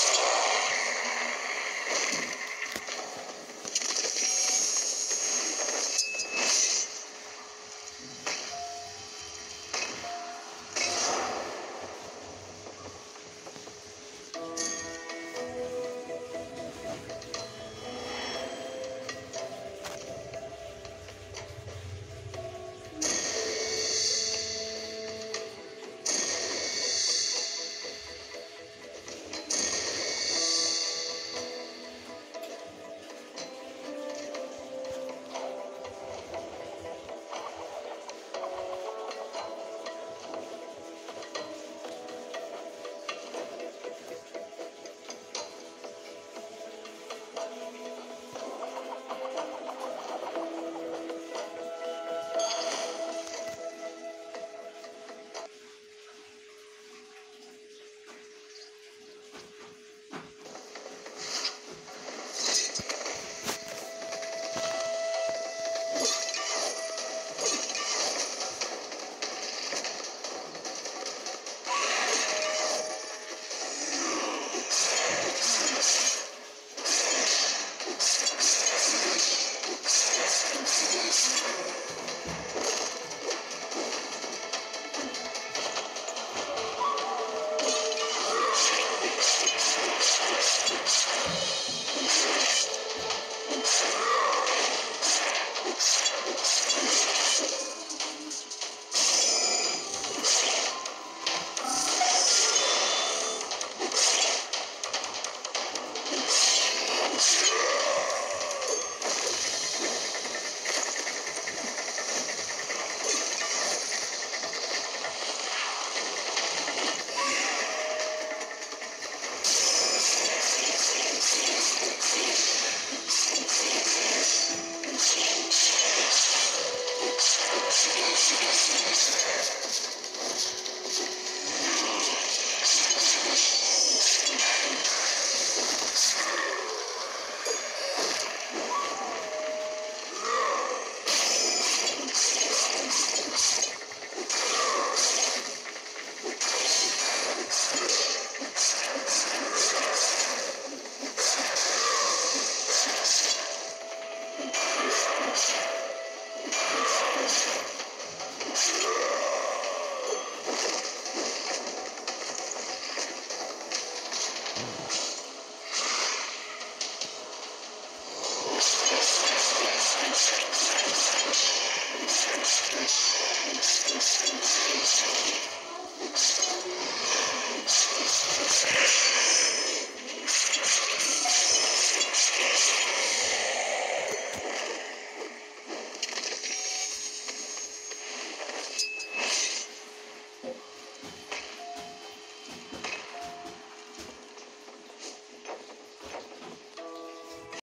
Christ. you